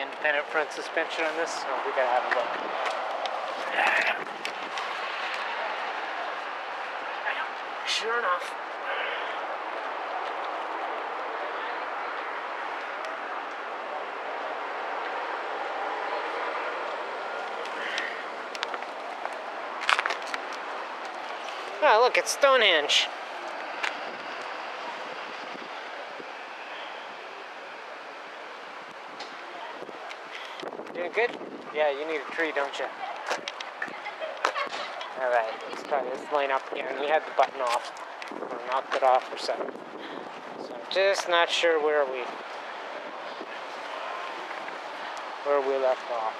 independent front suspension on this, so we gotta have a look. Sure enough. Oh, look, it's Stonehenge. Good? Yeah, you need a tree, don't you? Alright, let's try this line up here. And we had the button off. Or knocked it off or something. So I'm just not sure where we where we left off.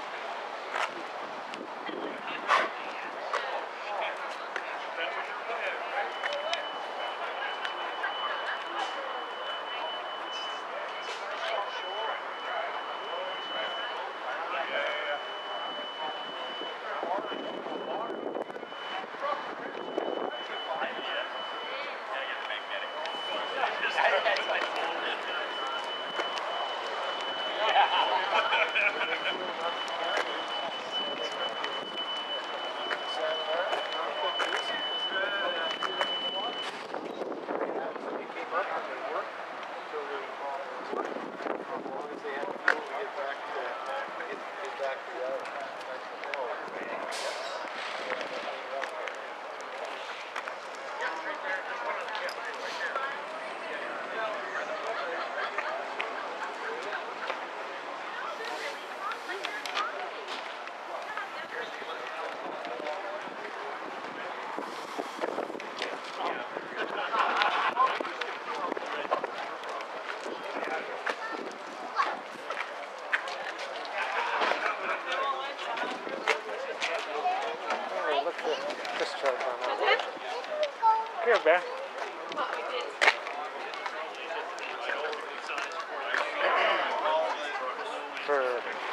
Oh, look at this chart on that. Here, Bear. For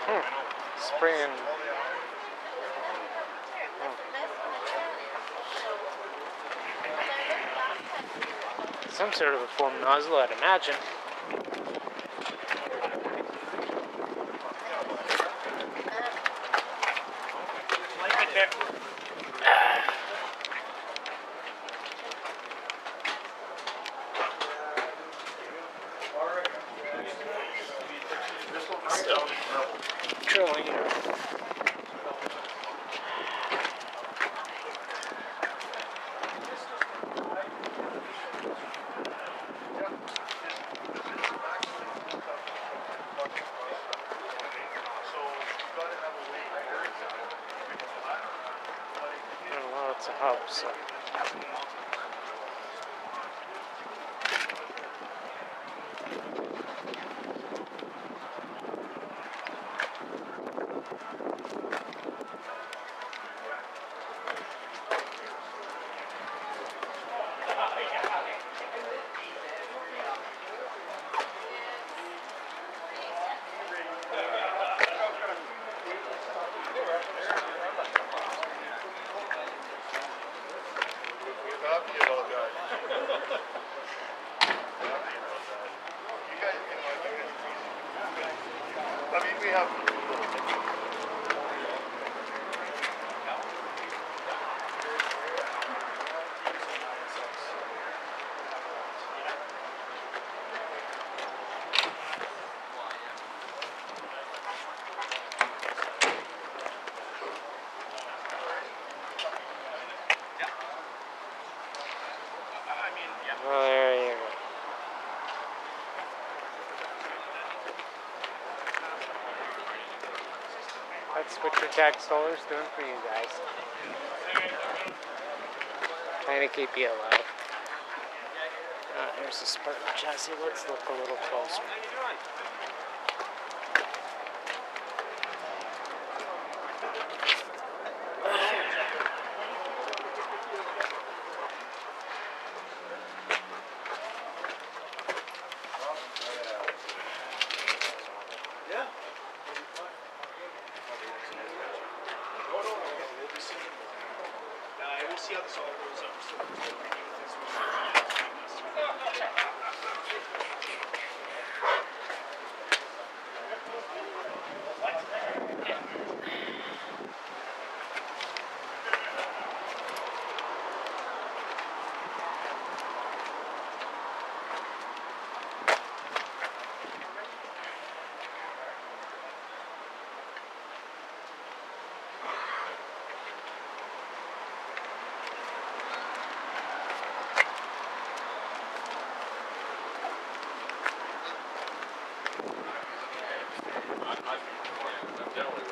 hmm, spraying. hmm, Some sort of a foam nozzle, I'd imagine. Well, it's a hub, so. I mean, we have. Well, there you go. That's what your tag solar's doing for you guys. Trying to keep you alive. Uh, here's the Spartan chassis. Let's look a little closer.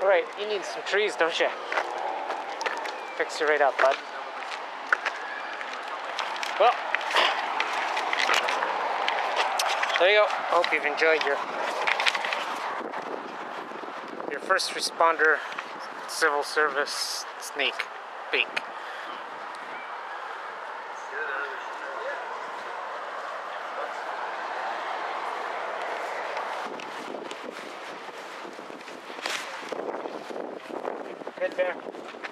Right, you need some trees, don't you? Fix you right up, bud. Well, there you go. Hope you've enjoyed your your first responder civil service sneak peek. Bear.